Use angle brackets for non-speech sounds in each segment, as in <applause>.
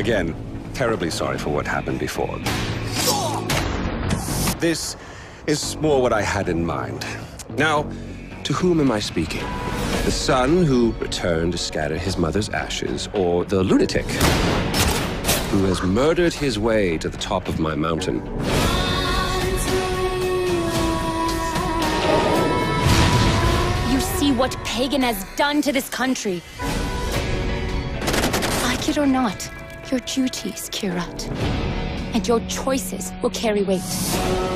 Again, terribly sorry for what happened before. This is more what I had in mind. Now, to whom am I speaking? The son who returned to scatter his mother's ashes, or the lunatic who has murdered his way to the top of my mountain? You see what Pagan has done to this country. Like it or not, your duties, Kirat. And your choices will carry weight.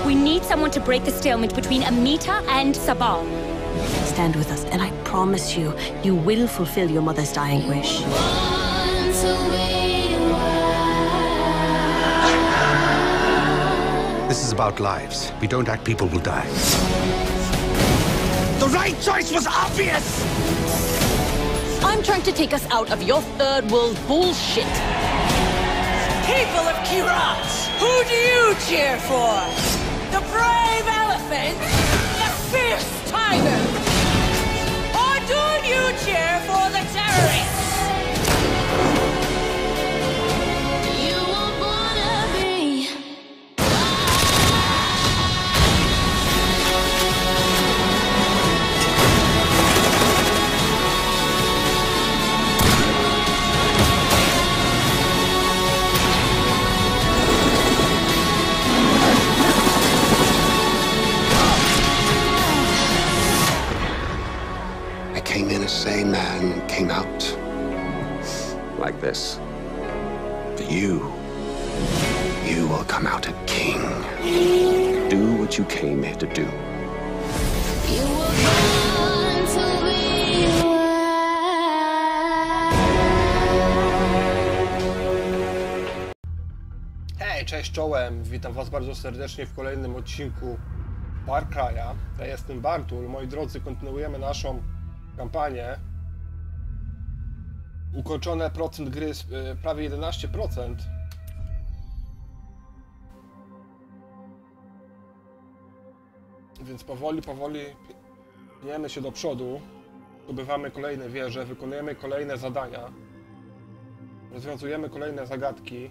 We need someone to break the stalemate between Amita and Sabal. Stand with us, and I promise you, you will fulfill your mother's dying wish. This is about lives. We don't act, people will die. The right choice was obvious! I'm trying to take us out of your third world bullshit. People of Kirat, who do you cheer for? The brave elephant? The fierce tiger? Or do you cheer for the terrorists? Czołem, witam was bardzo serdecznie w kolejnym odcinku Far Cry'a. Ja jestem Bartul, moi drodzy, kontynuujemy naszą kampanię. Ukończone procent gry y, prawie 11%. Więc powoli, powoli pniemy się do przodu. Zdobywamy kolejne wieże, wykonujemy kolejne zadania. Rozwiązujemy kolejne zagadki.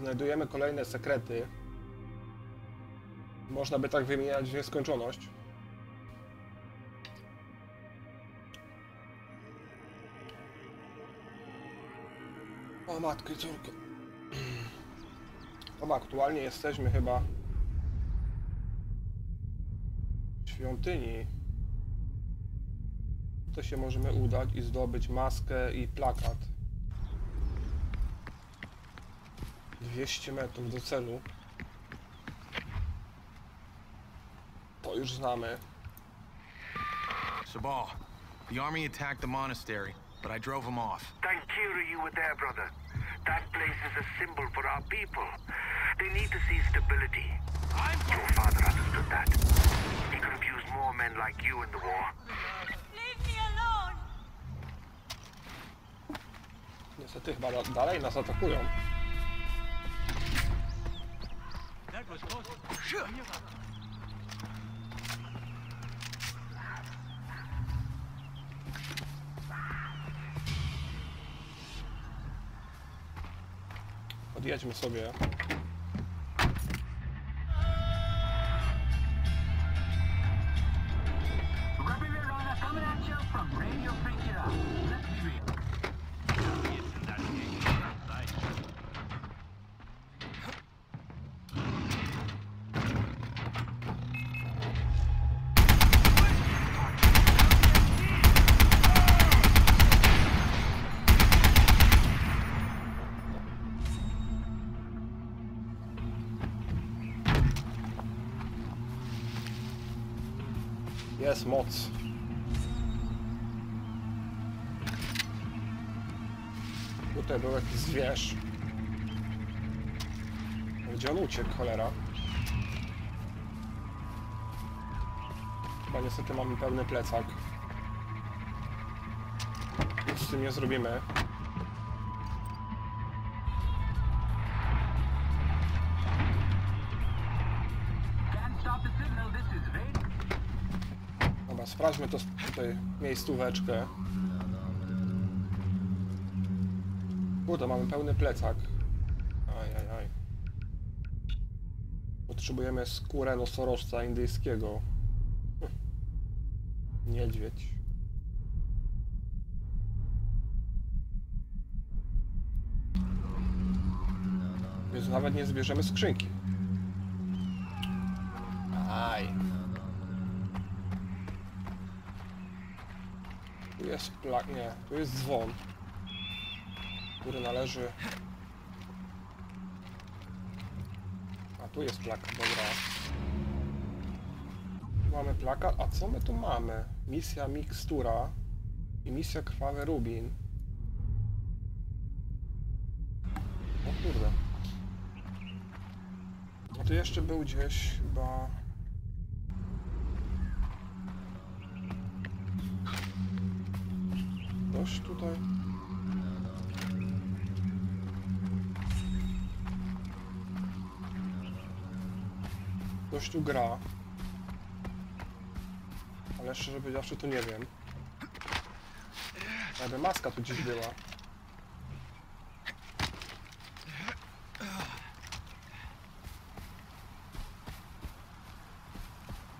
Znajdujemy kolejne sekrety. Można by tak wymieniać w nieskończoność. O matko i córko. <clears throat> Chyba aktualnie jesteśmy chyba w świątyni. To się możemy udać i zdobyć maskę i plakat. 200 metrów do celu. To już znamy. Sabal, the army attacked the monastery, but I drove them off. Thank you you were there, brother. That place is a symbol for our people. They need to see stability. I'm... Your father understood that. He could have used more men like you in the war. Leave me alone! Niestety chyba da dalej nas atakują. Odjedźmy sobie. Jest moc. Tutaj był jakiś zwierz. Gdzie on uciekł, cholera? Chyba niestety mamy pełny plecak. Nic z tym nie zrobimy. Weźmy to tutaj miejscóweczkę. Kurde, mamy pełny plecak. Ajajaj. Aj, aj. Potrzebujemy skórę nosorożca indyjskiego. Hm. Niedźwiedź. Więc nawet nie zbierzemy skrzynki. Jest nie, tu jest dzwon. Który należy... A tu jest plaka, dobra. Mamy plakat, a co my tu mamy? Misja mikstura i misja krwawy rubin. O kurde. A tu jeszcze był gdzieś chyba... Ktoś tutaj... Ktoś tu gra. Ale szczerze powiedziawszy to nie wiem. Jakby maska tu gdzieś była.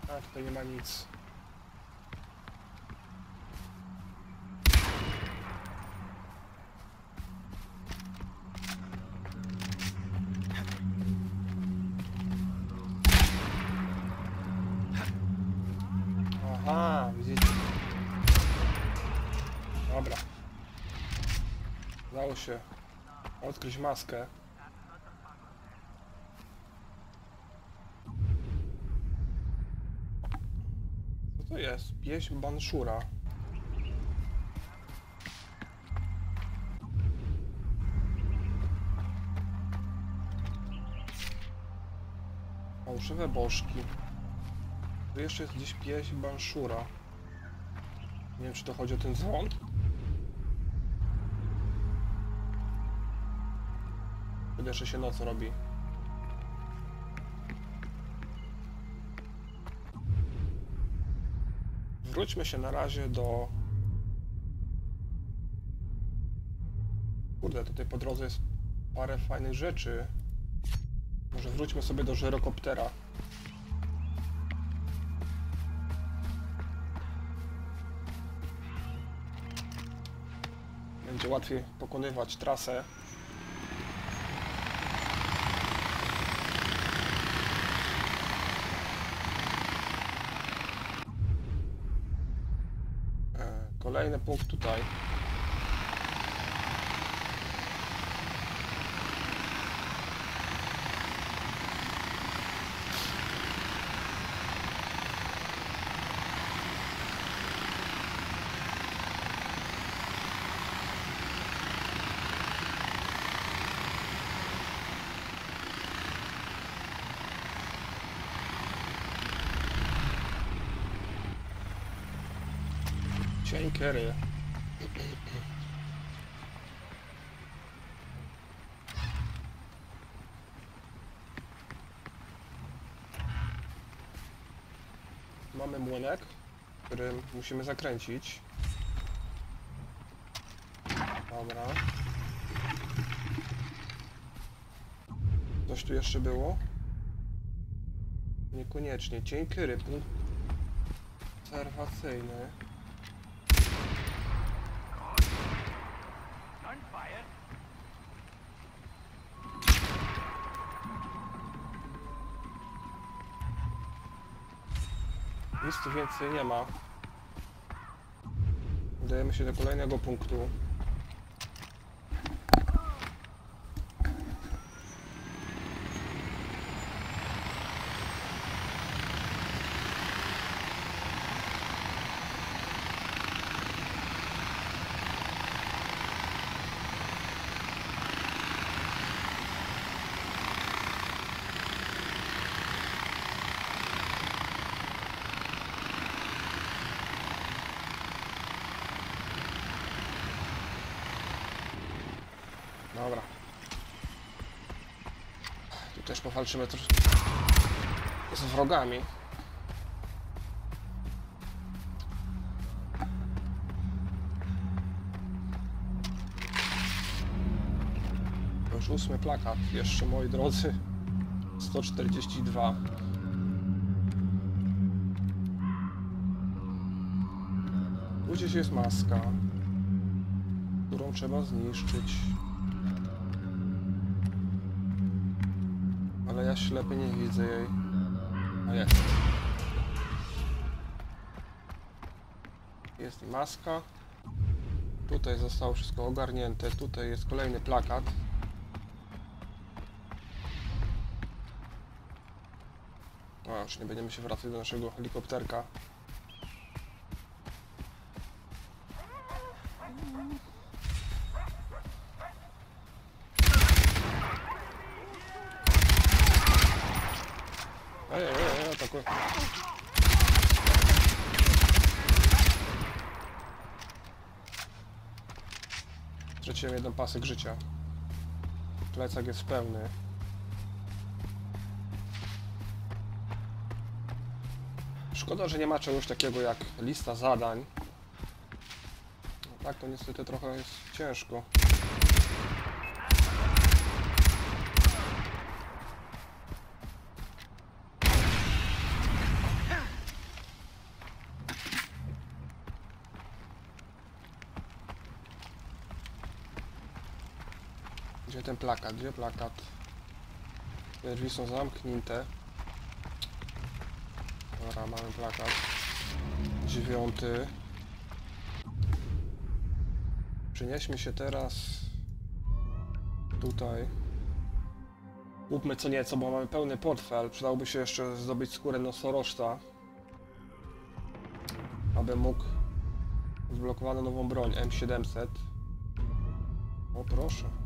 A tutaj nie ma nic. Maskę. Co to jest? Pieśń Banshura. Fałszywe bożki. Tu jeszcze jest gdzieś pieśń Banshura. Nie wiem, czy to chodzi o ten dzwon? Kiedy jeszcze się noc robi. Wróćmy się na razie do... Kurde, tutaj po drodze jest parę fajnych rzeczy. Może wróćmy sobie do żyrokoptera. Będzie łatwiej pokonywać trasę. Kolejny punkt tutaj. Ryje. Mamy młynek, którym musimy zakręcić. Dobra. Coś tu jeszcze było? Niekoniecznie. Cienki ryb. Punkt obserwacyjny. Nic tu więcej nie ma. Udajemy się do kolejnego punktu. Dobra. Troszkę z wrogami. Już ósmy plakat, jeszcze moi drodzy. 142. Tu gdzieś jest maska, którą trzeba zniszczyć. Ale ja ślepy nie widzę jej. Jest. Jest maska. Tutaj zostało wszystko ogarnięte. Tutaj jest kolejny plakat. No już nie będziemy się wracać do naszego helikopterka. Pasek życia. Plecak jest pełny. Szkoda, że nie ma czegoś takiego jak lista zadań. No tak, to niestety trochę jest ciężko. Ten plakat? Gdzie plakat? Drzwi są zamknięte. Dobra, mamy plakat. Dziewiąty. Przenieśmy się teraz tutaj. Łupmy co nieco, bo mamy pełny portfel. Przydałoby się jeszcze zdobyć skórę nosorożca. Aby mógł zblokować nową broń M700. O proszę.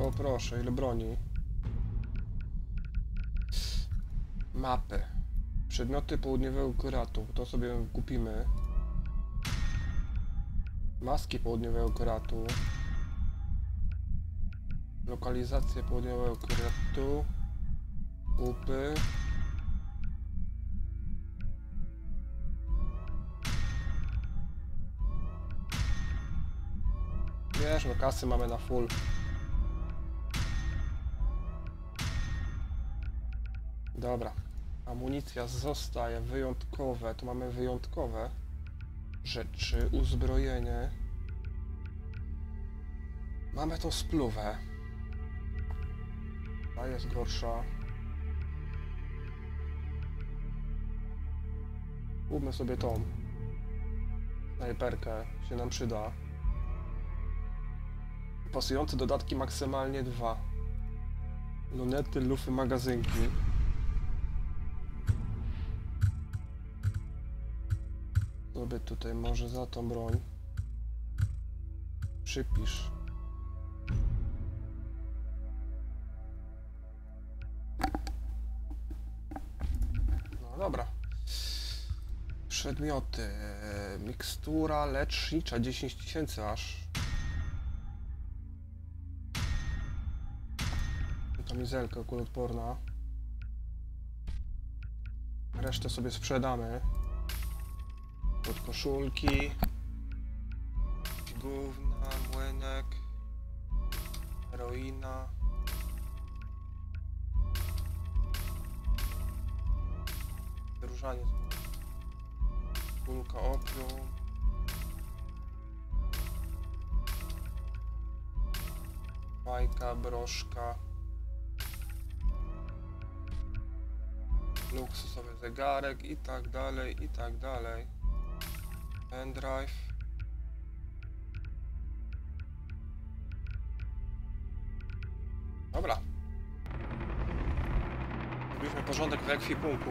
O proszę, ile broni. Mapy. Przedmioty południowego kuratu. To sobie kupimy. Maski południowego kuratu. Lokalizację południowego kuratu. Łupy. Wiesz, no kasy mamy na full. Dobra. Amunicja zostaje wyjątkowe. Tu mamy wyjątkowe rzeczy, uzbrojenie. Mamy tą spluwę. Ta jest gorsza. Kupmy sobie tą. Snajperkę się nam przyda. Pasujące dodatki maksymalnie dwa. Lunety, lufy, magazynki. Sobie tutaj może za tą broń przypisz. No dobra. Przedmioty. Mikstura lecznicza 10 tysięcy aż. Kamizelka kulotporna. Resztę sobie sprzedamy. Koszulki. Gówna, młynek. Heroina. Różaniec. Kulka opium. Bajka, broszka. Luksusowy zegarek i tak dalej, i tak dalej. Pendrive. Dobra. Zrobiliśmy porządek w ekwipunku.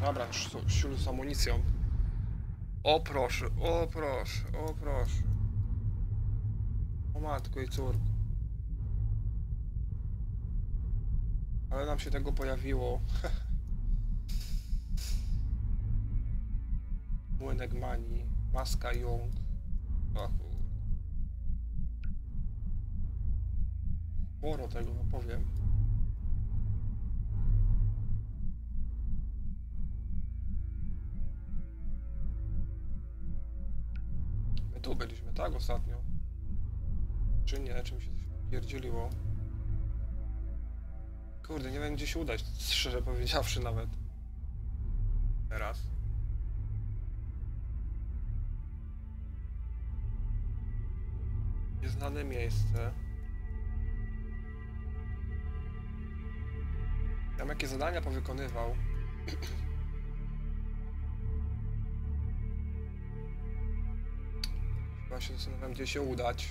Dobra, już siul z amunicją. O proszę, o proszę, o proszę. O matko i córko. Ale nam się tego pojawiło. <laughs> Młynek Mani, Maska Young. Kur- Sporo tego, no powiem. Tak ostatnio. Czy nie? Czy mi się coś pierdzieliło? Kurde, nie wiem gdzie się udać, szczerze powiedziawszy nawet. Teraz. Nieznane miejsce. Tam jakie zadania powykonywał. <clears throat> się zastanawiam gdzie się udać.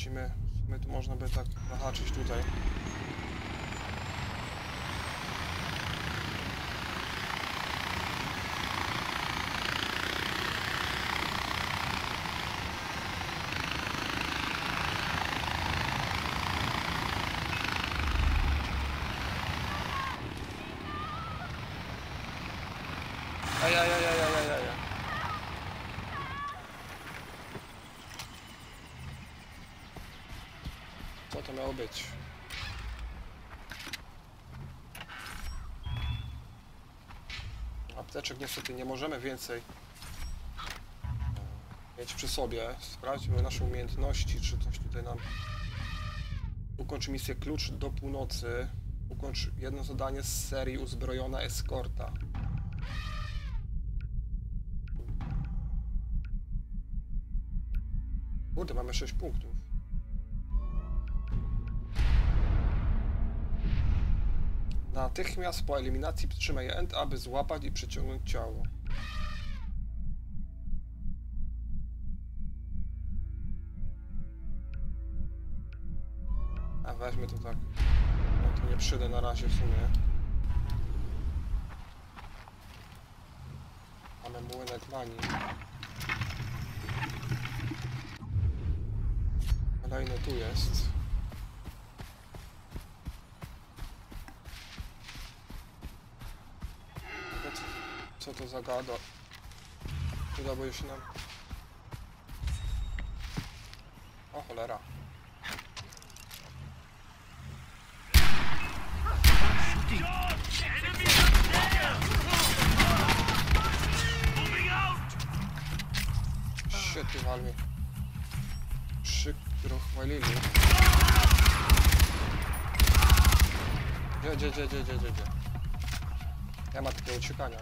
Lecimy. My tu można by tak zahaczyć tutaj. Aj, aj, aj, aj, aj, aj, aj. Co to miało być? Apteczek niestety nie możemy więcej e, mieć przy sobie. Sprawdźmy nasze umiejętności, czy coś tutaj nam... Ukończ misję Klucz do północy. Ukończ jedno zadanie z serii Uzbrojona eskorta. Kurde, mamy 6 punktów. Natychmiast po eliminacji przytrzymaj End, aby złapać i przyciągnąć ciało. A weźmy to tak. No to nie przyjdę na razie w sumie. Mamy młynek mani. Kolejny tu jest. Co, to za gada? Udało się nam. O cholera. Shit, walnie. Przykro chwalili. Gdzie, gdzie, gdzie, gdzie, gdzie, gdzie? Nie ma takiego uciekania.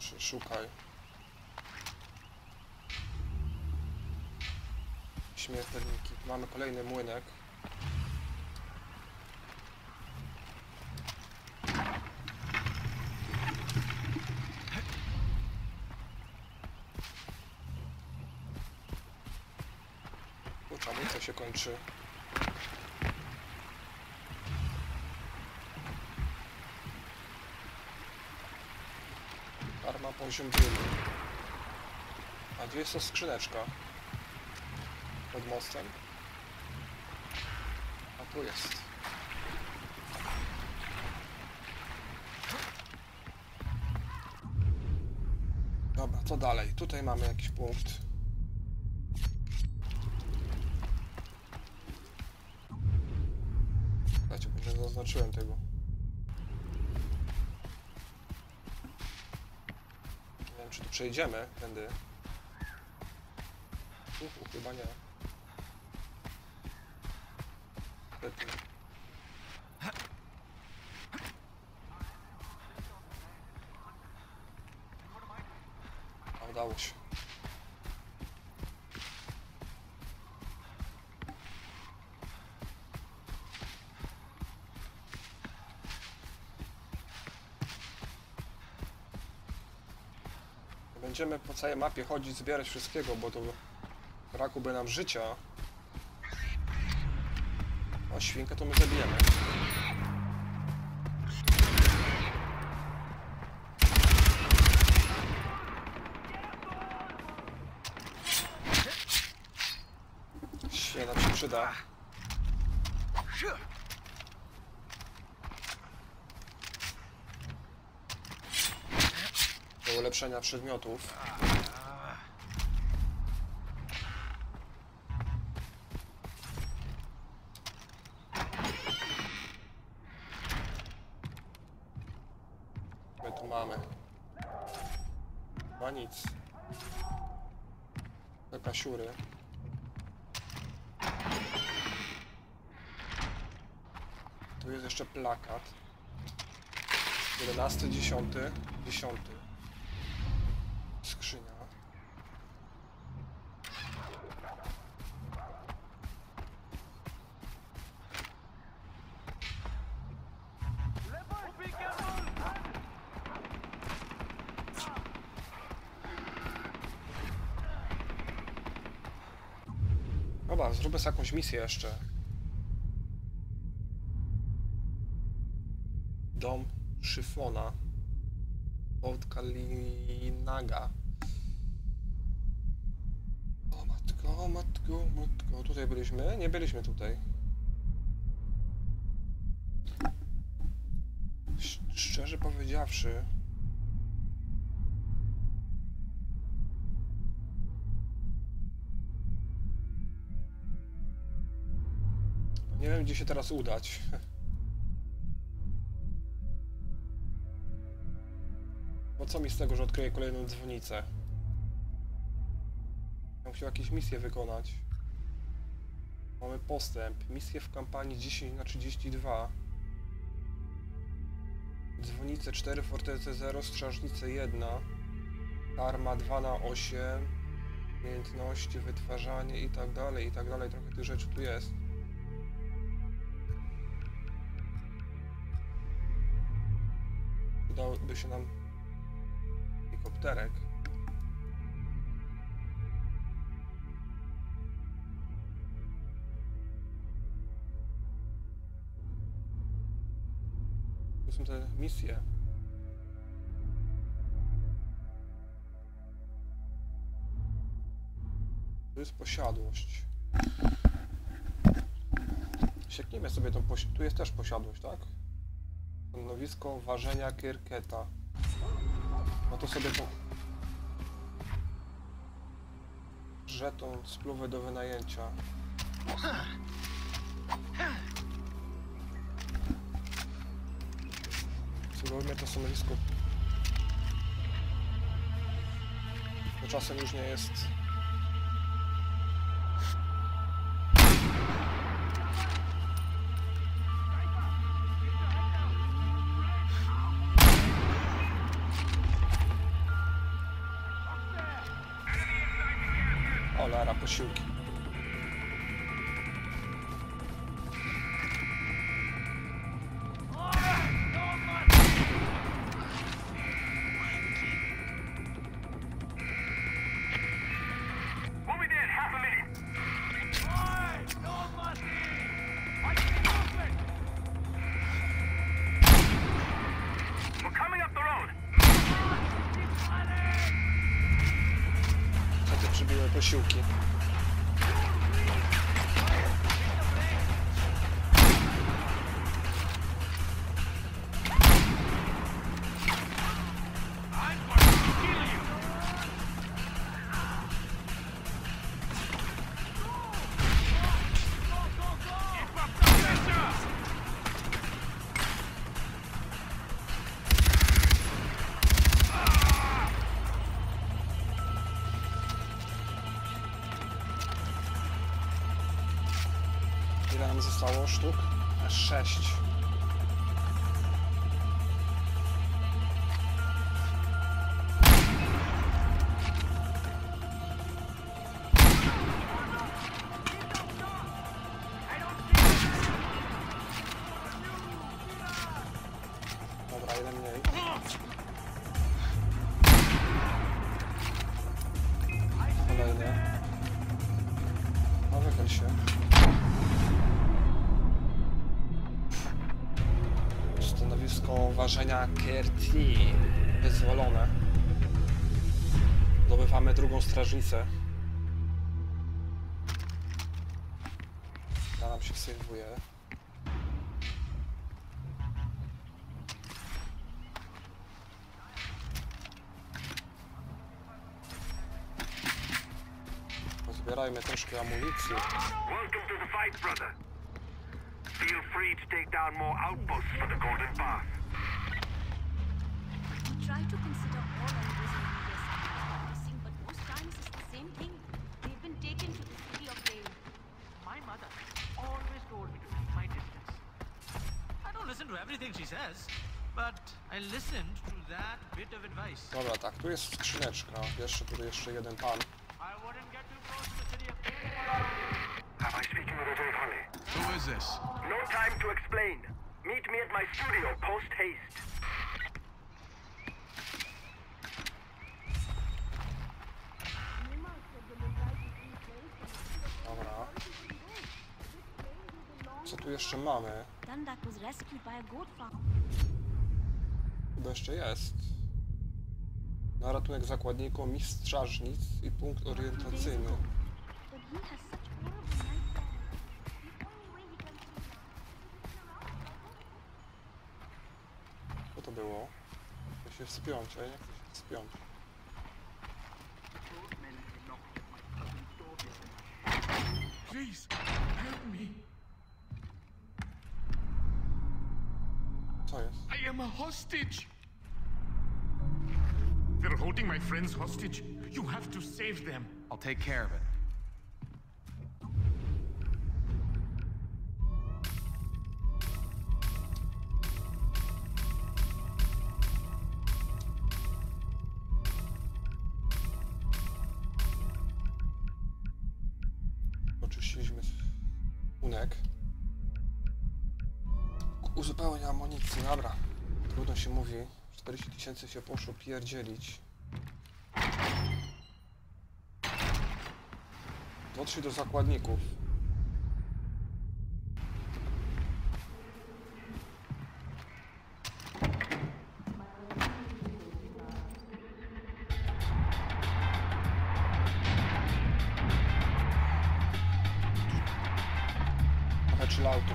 Sz- Szukaj. Śmiertelniki. Mamy kolejny młynek. Kurczę, amunicja się kończy. Arma poziom drugi. A gdzie jest to skrzyneczka? Pod mostem? A tu jest. Dobra, co dalej? Tutaj mamy jakiś punkt. Zaznaczyłem tego. Nie wiem, czy tu przejdziemy tędy. Uhu, chyba nie. Niestety. Będziemy po całej mapie chodzić, zbierać wszystkiego, bo to brakuby nam życia. O, świnkę to my zabijemy. Świnia nam się przyda. Do ulepszenia przedmiotów. My tu mamy. Ma nic. Te kasiury. Tu jest jeszcze plakat. 11, 10, 10. zróbmy sobie jakąś misję jeszcze. Dom Szyfona. Od Kalinaga. O matko, matko, matko. Tutaj byliśmy? Nie byliśmy tutaj. Sz- Szczerze powiedziawszy... Się teraz udać. Bo co mi z tego, że odkryję kolejną dzwonicę? Ja chciał jakieś misje wykonać. Mamy postęp. Misje w kampanii 10 na 32. Dzwonice 4, fortece 0, strażnice 1. Karma 2 na 8. Umiejętności, wytwarzanie i tak dalej, i tak dalej. Trochę tych rzeczy tu jest. Udałoby się nam helikopterek. To są te misje. Tu jest posiadłość. Sieknijmy sobie tą posiadłość. Tu jest też posiadłość, tak? Stanowisko ważenia Kyrketa. No to sobie to... Żeton spluwy do wynajęcia. Spróbujmy to stanowisko. To czasem już nie jest... Cholera, щуки. zostało sztuk 6. Stanowisko ważenia KRT wyzwolone. Zdobywamy drugą strażnicę. Ta nam się sejwuje. Pozbierajmy troszkę amunicji. Welcome to the fight, brother. Feel free to take down more outposts for the Golden Path. Dobra, tak, tu jest skrzyneczka. Jeszcze tu jeszcze jeden pan. I don't listen to everything she says, but I listened to that bit of advice. I wouldn't get too close to the city of Dale. Am I speaking with Adol Holly? Who is this? No time to explain. Meet me at my studio post haste. Co tu jeszcze mamy? Chyba jeszcze jest. Na ratunek zakładnikom, mistrz strażnic i punkt orientacyjny. Co to było? Chcę się wspiąć, a nie chcę się wspiąć. Please, help me. Hostage. They're holding my friends hostage. You have to save them. I'll take care of it. 40 tysięcy się poszło pierdzielić. Dotrzyj do zakładników. Trochę chilloutu.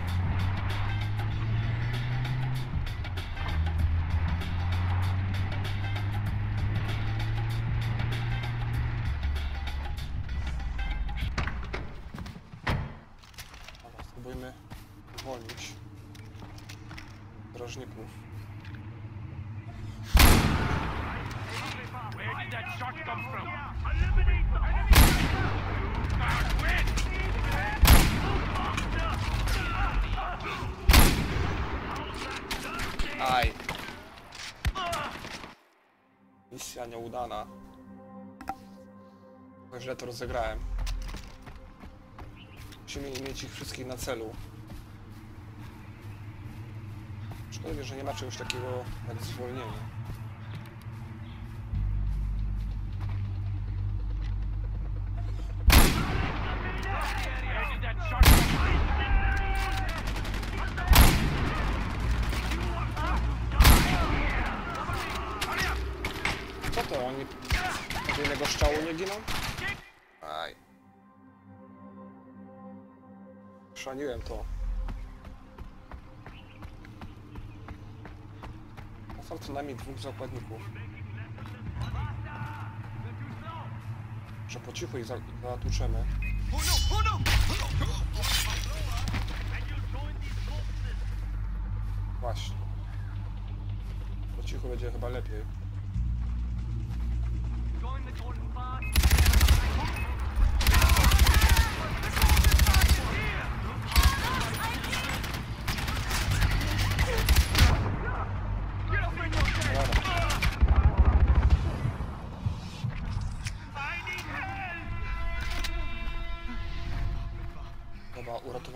Rozegrałem. Musimy mieć ich wszystkich na celu. Szkoda, że nie ma czegoś takiego jak zwolnienie. Najmniej dwóch zakładników. Że po cichu ich za- zatłuczemy. Właśnie. Po cichu będzie chyba lepiej.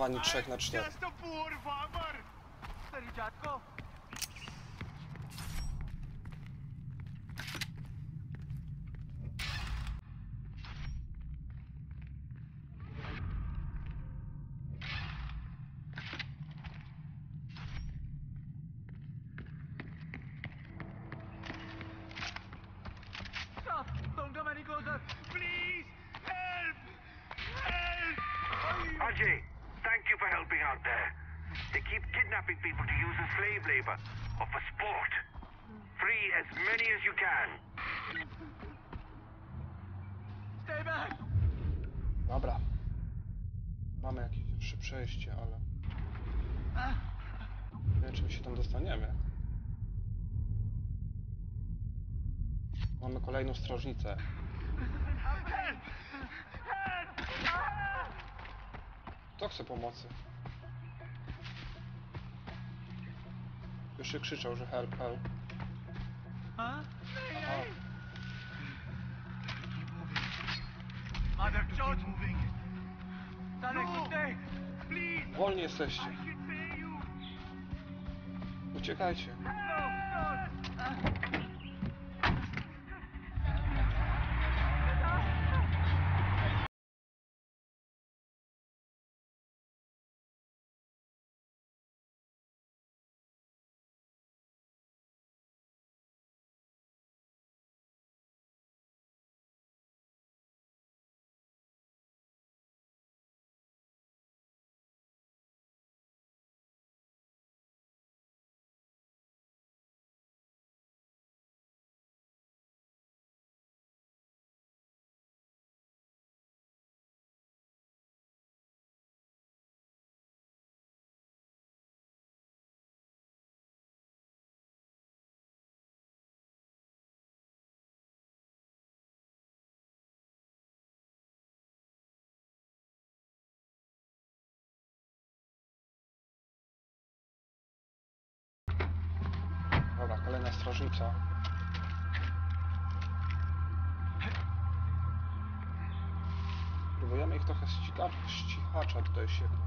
Uratowani trzech na cztery. Just a poor farmer. Sorry, dziadko. kolejną strażnicę. To chce pomocy. Już się krzyczał, że help, help. Aha. Mother George moving. Dalej, no. Please. Wolni jesteście. Uciekajcie. na strażnica. Próbujemy ich trochę ścigać, ścichacza tutaj sieknąć.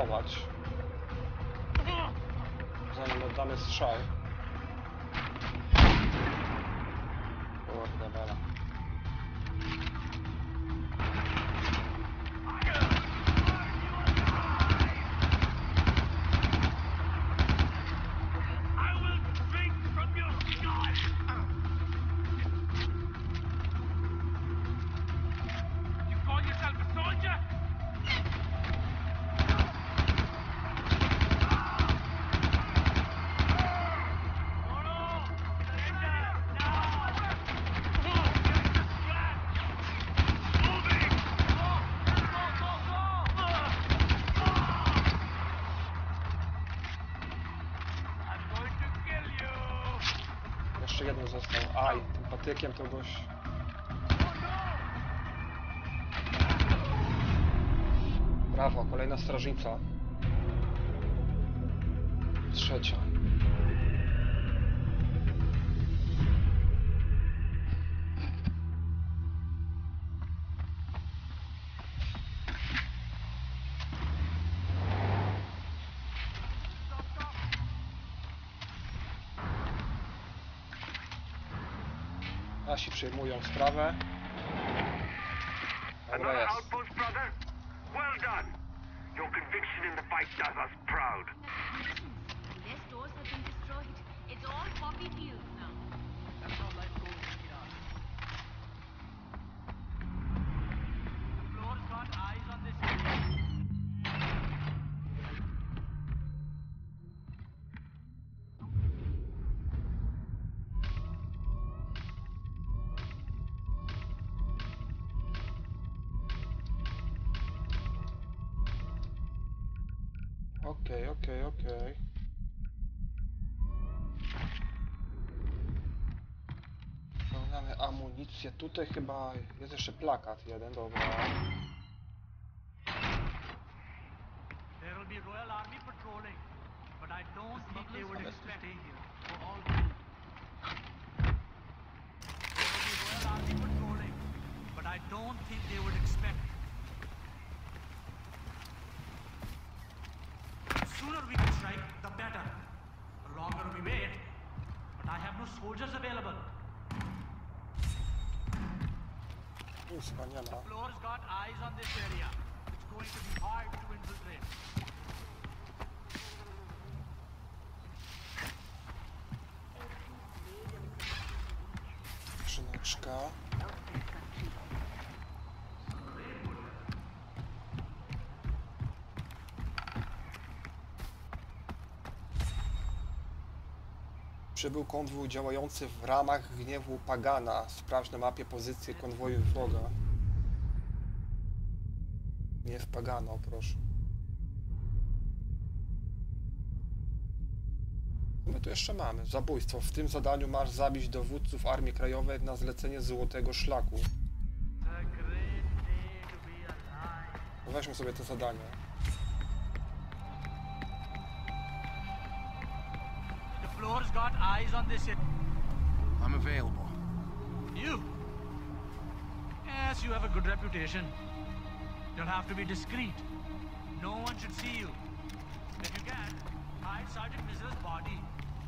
olacak. piekiem to goś. Brawo, kolejna strażnica. Trzecia. sprawę. Okej, okej, okej. Mamy amunicję. Tutaj chyba jest jeszcze plakat jeden, dobra. Przybył konwój działający w ramach gniewu Pagana. Sprawdź na mapie pozycję konwoju wroga. Gniew Pagana, proszę. My tu jeszcze mamy? Zabójstwo. W tym zadaniu masz zabić dowódców Armii Krajowej na zlecenie Złotego Szlaku. Weźmy sobie te zadanie. The floor's got eyes on this. I'm available. You? Yes, you have a good reputation. You'll have to be discreet. No one should see you. If you can, hide Sergeant Mizra's body.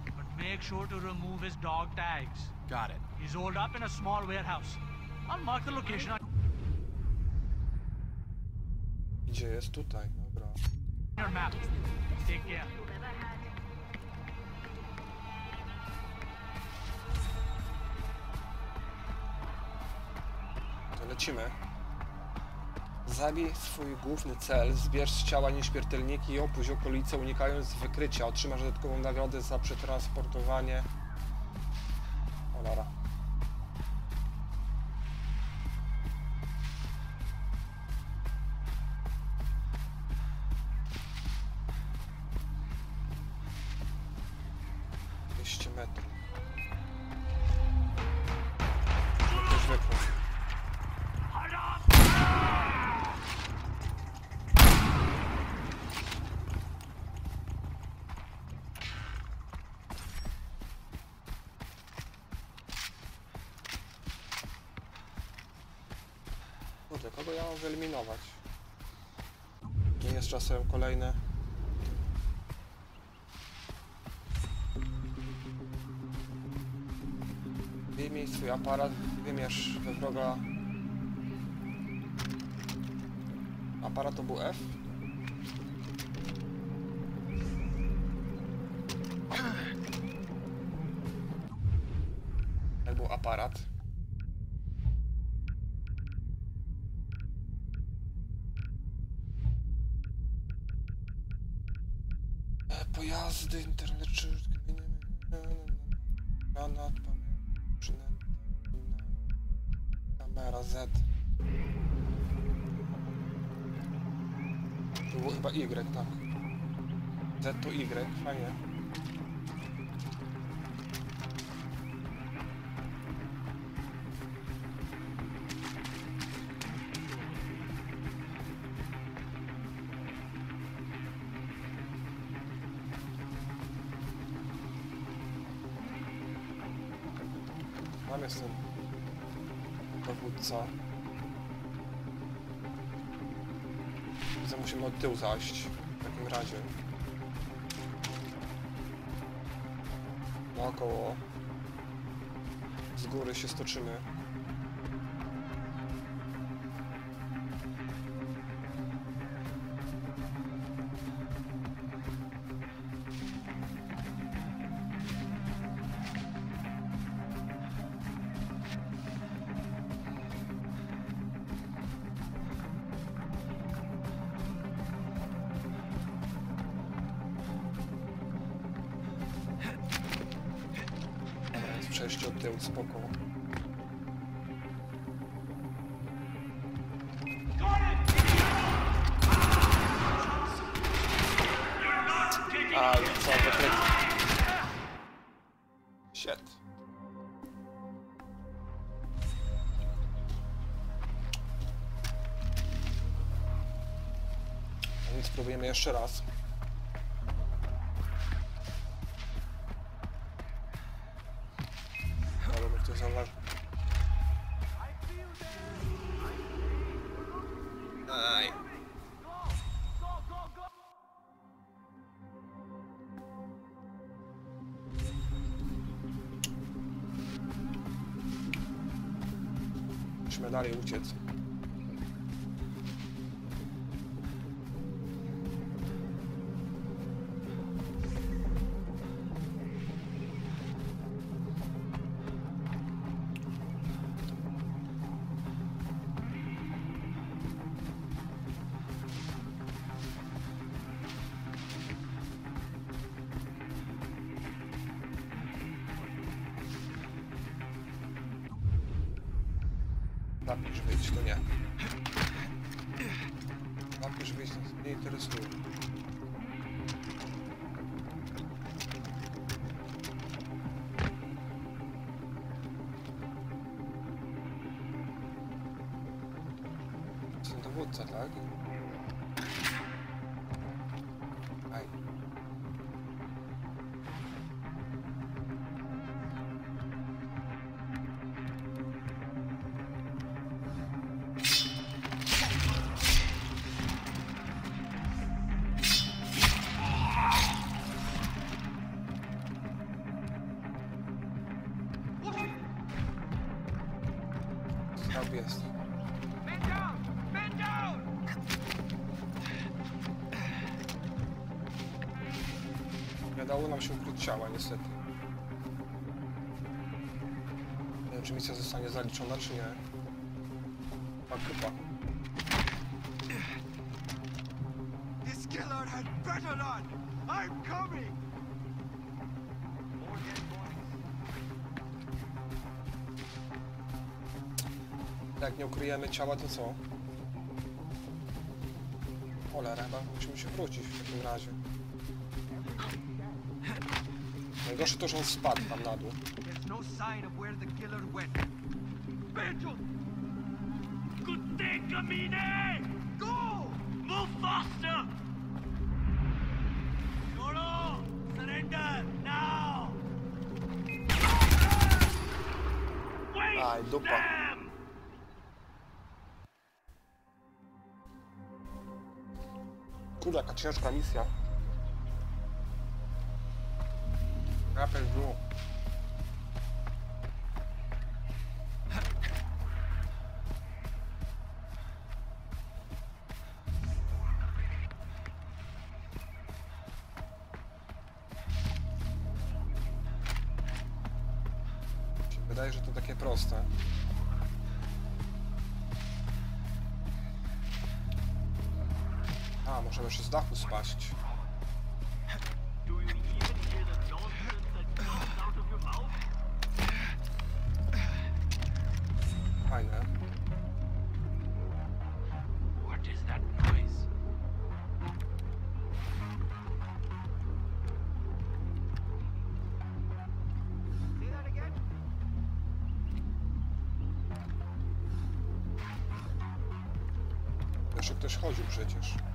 But make sure to remove his dog tags. Got it. He's holed up in a small warehouse. I'll mark the location on Gdzie jest? Tutaj, dobra. your map. Take care. To lecimy. Zabij swój główny cel, zbierz z ciała nieśmiertelniki i opuść okolice unikając wykrycia. Otrzymasz dodatkową nagrodę za przetransportowanie. Kogo ja mam wyeliminować? Nie jest czasem kolejne. Wyjmij swój aparat, wymierz we wroga. Aparat to był F? Tam jest ten dowódca. Widzę, musimy od tyłu zaść. W takim razie. Naokoło. Z góry się stoczymy. Więc spróbujemy jeszcze raz. Dobra, mnie ktoś zauważył. Aj. Musimy dalej uciec. Napisz wyjść, to nie. Napisz wyjść, nas nie interesuje. Jestem niestety. Nie wiem, czy misja zostanie zaliczona, czy nie. A chyba. This killer had better not! I'm coming! Jak nie ukryjemy ciała, to co? Cholera, chyba musimy się wrócić w takim razie. Najgorsze to, że on spadł tam na dół. There's no sign of where the killer went. Benjo! Good day, Kamine! Go! Move faster! Yoro! Surrender! Now! Wait! Aj, dupa. Kurde, jaka ciężka misja. Jeszcze ktoś chodził przecież.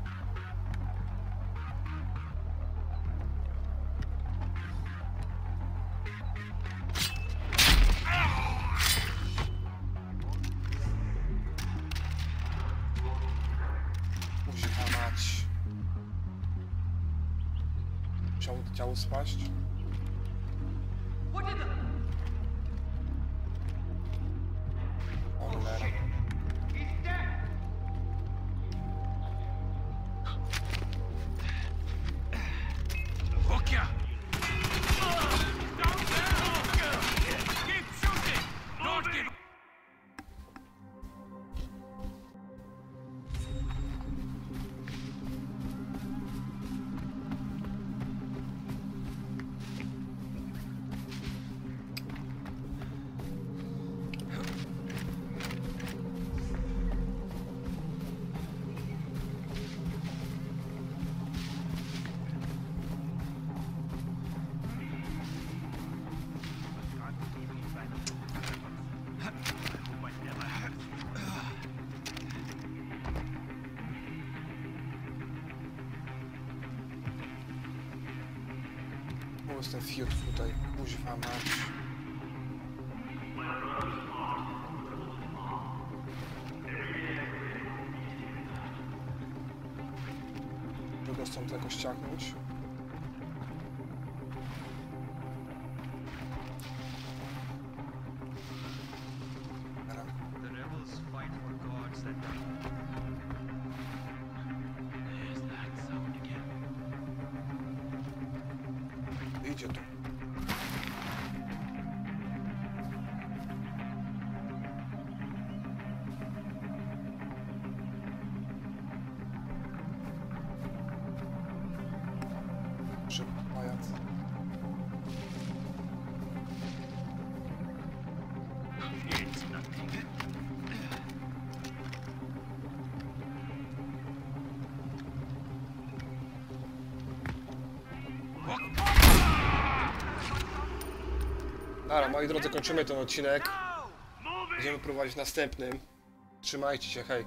Znowu jest ten fiut tutaj. Kuźwa mać. Go stąd jakoś ciachnąć. Moi drodzy, kończymy ten odcinek. Będziemy w następnym. Trzymajcie się, hej.